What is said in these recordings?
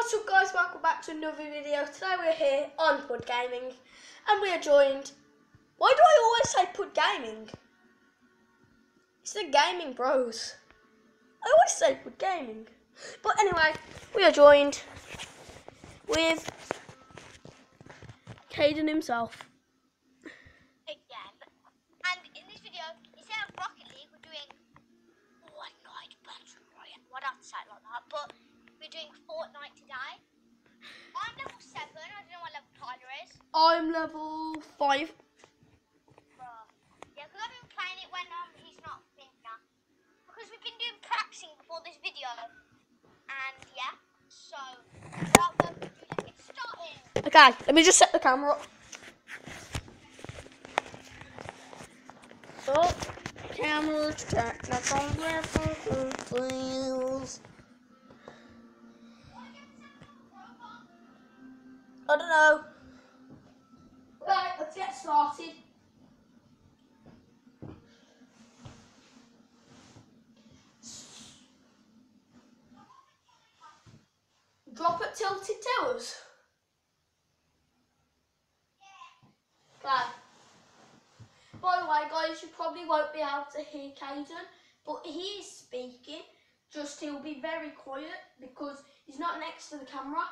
What's up guys, welcome back to another video. Today we're here on Pud Gaming and we are joined... Why do I always say Pud Gaming? It's the Gaming Bros. I always say Pud Gaming. But anyway, we are joined with Caden himself. again. And in this video, Rocket League, we're doing One Night Battle Royale. Like that, but we're doing Fortnite today. I'm level 7. I don't know what level Tyler is. I'm level 5. Bruh. Yeah, because I've been playing it when um, he's not been here. Because we've been doing practicing before this video. And yeah, so without further ado, let's get started. Okay, let me just set the camera up. Oh, camera technical difficulties. I don't know. Right, let's get started. Drop at Tilted Towers. Okay. By the way, guys, you probably won't be able to hear Caden, but he is speaking. Just he'll be very quiet because he's not next to the camera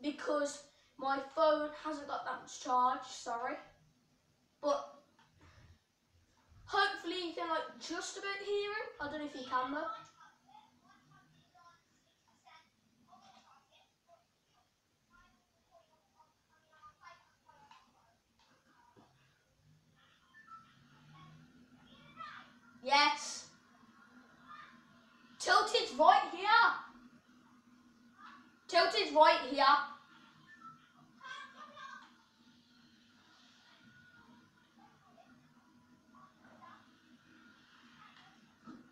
because my phone hasn't got that much charge. Sorry, but hopefully you can like just about hear him. I don't know if you can though. Yes. Tilted's right here. Tilted's right here.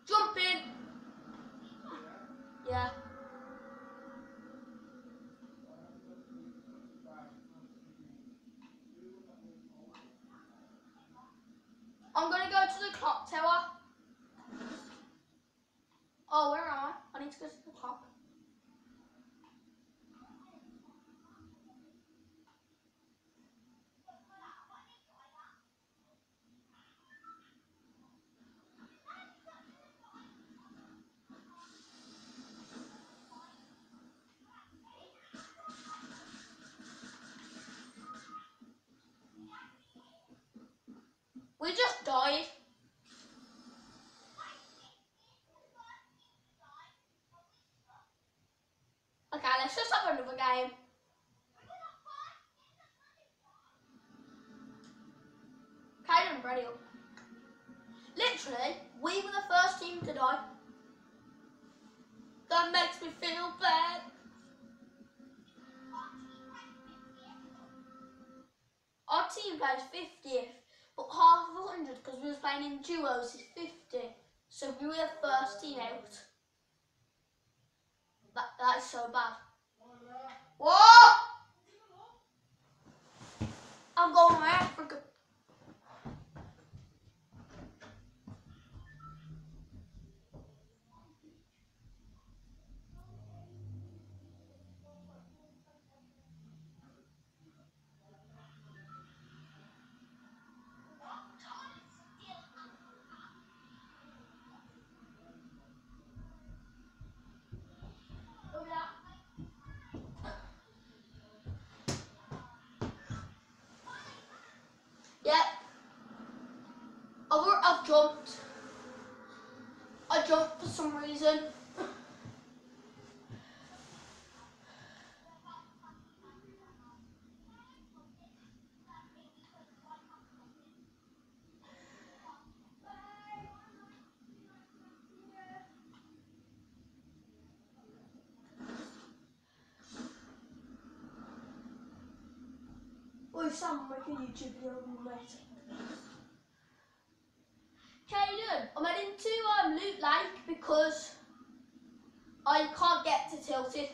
Jump in. Yeah. I'm gonna go to the clock tower. Oh, where go to the clock. We just died. Team plays 50th, but half of 100 because we were playing in duos is 50. So we were the first team out. That, that is so bad. What? I'm going to Africa. Jumped. I jumped for some reason. Oh, Sam, make a YouTube video of me, mate. Caden, I'm heading to um, Loot Lake because I can't get to Tilted.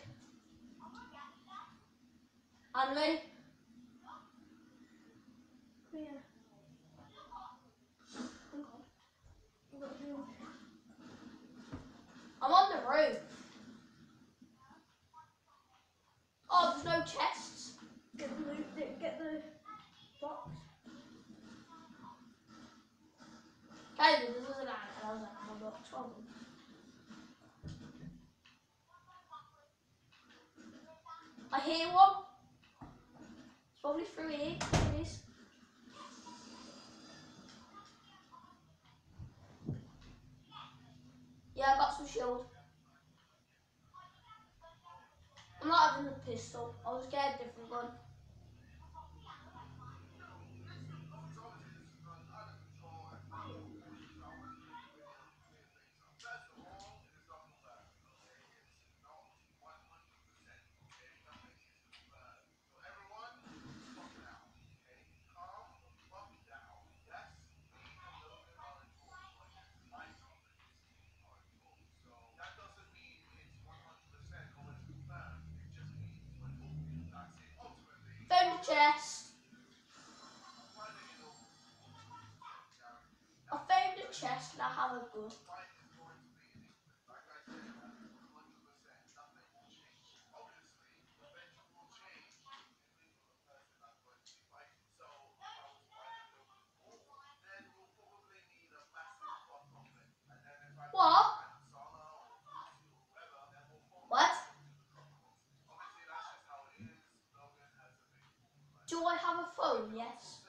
And ready? Come here. Hang on. I'm on the roof. Oh, there's no chests. Get the loot, get the box. Guys, this was an and I was like, oh, box, well done. I hear one. It's probably through here. It is. Yeah, I got some shield. I'm not having the pistol. I was getting a different gun. Found a chest. I found a chest and I have a gun. Do I have a phone? Yes.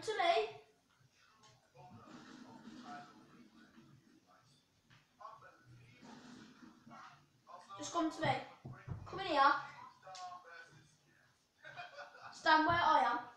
To me. Just come to me. Come in here. Stand where I am.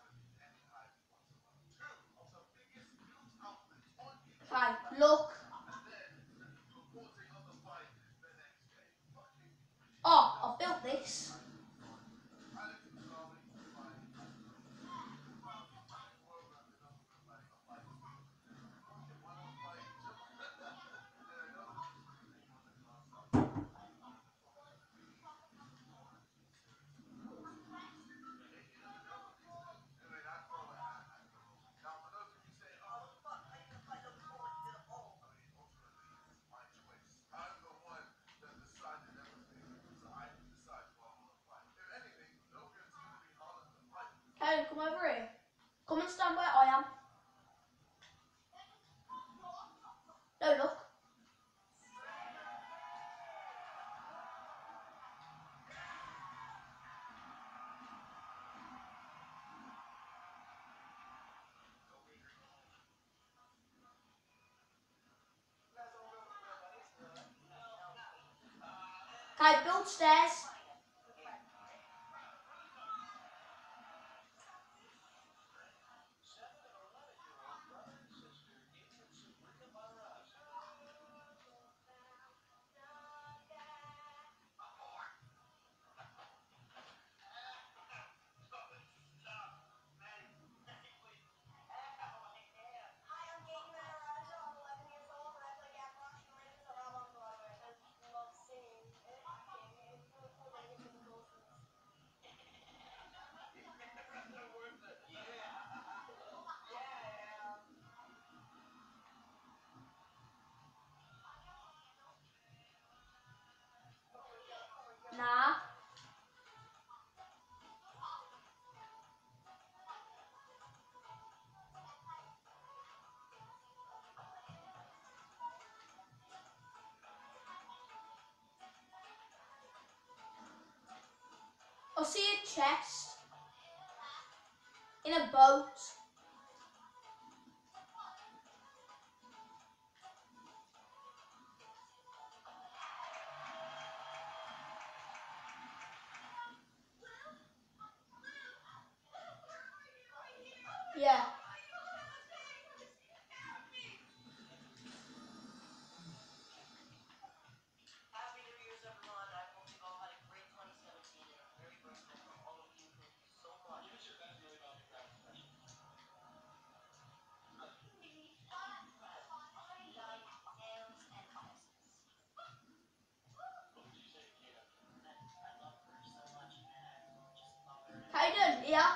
Okay, build stairs. I'll see a chest in a boat. Yeah.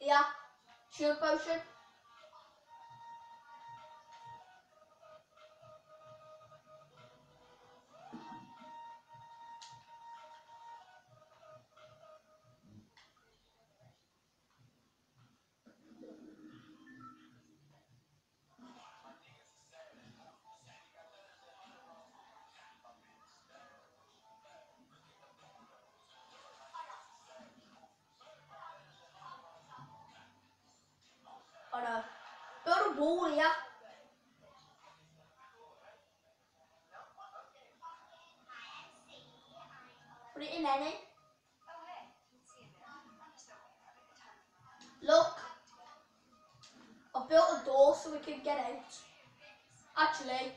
Yeah. Shield potion. A wall here. Put it in any. Look. I built a door so we could get out. Actually,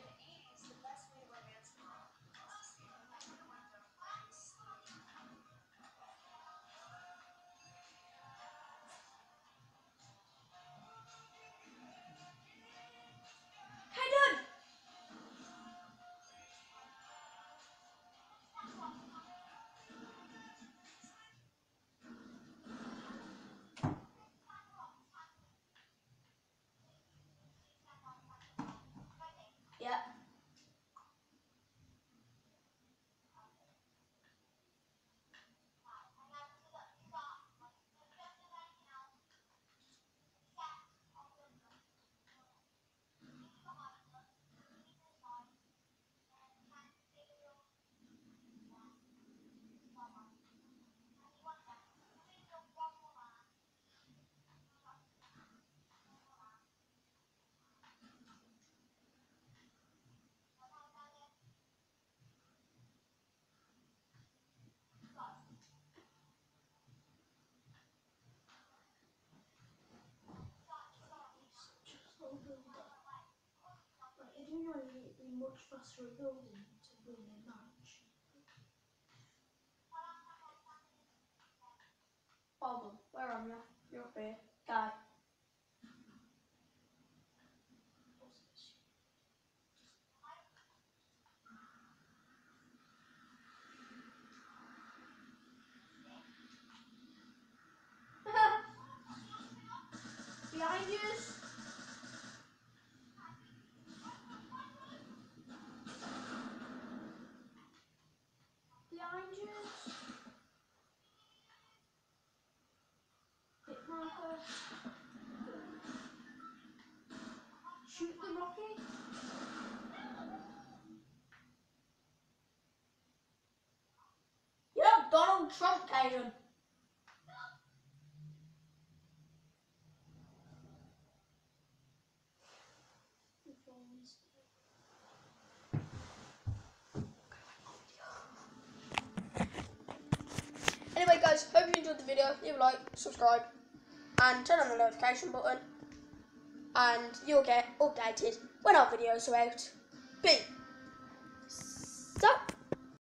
much faster to win a match. Problem. Where am you? You're up here. Guy. Behind you. Behind you. Hit marker. Rocket. You're Donald Trump, Caden. Anyway, guys, hope you enjoyed the video. Leave a like, subscribe, and turn on the notification button, and you'll get updated when our videos are out. Peace! Stop.